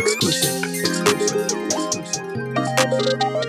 exclusive. exclusive. exclusive.